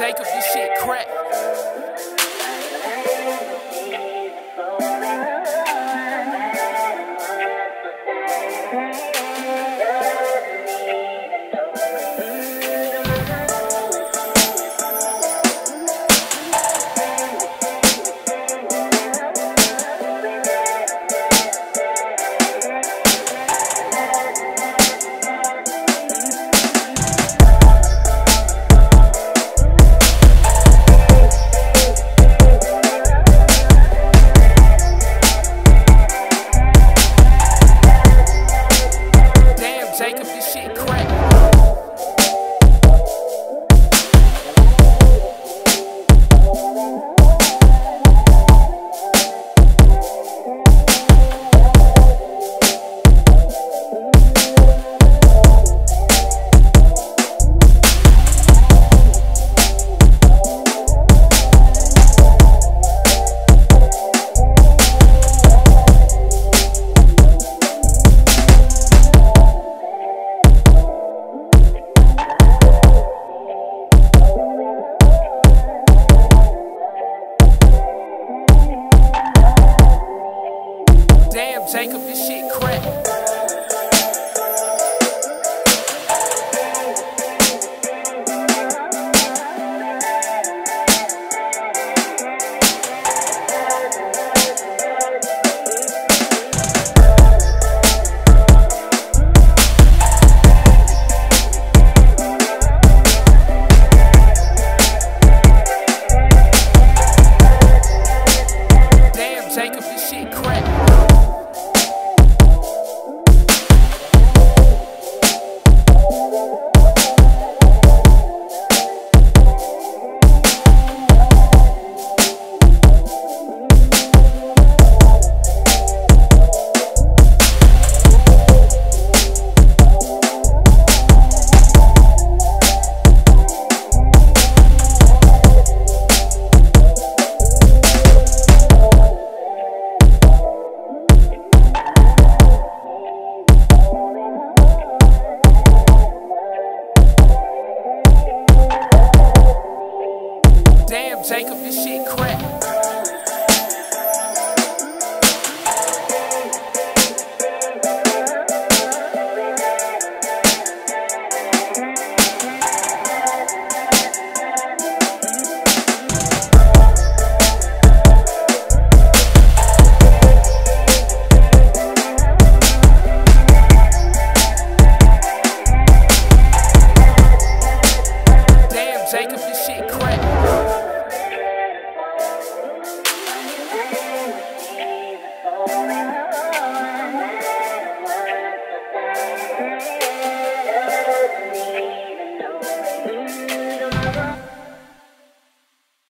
Jacob, this shit crack. Damn, Jacob, this shit crack. Damn, Jacob, this shit. Damn, Jacob,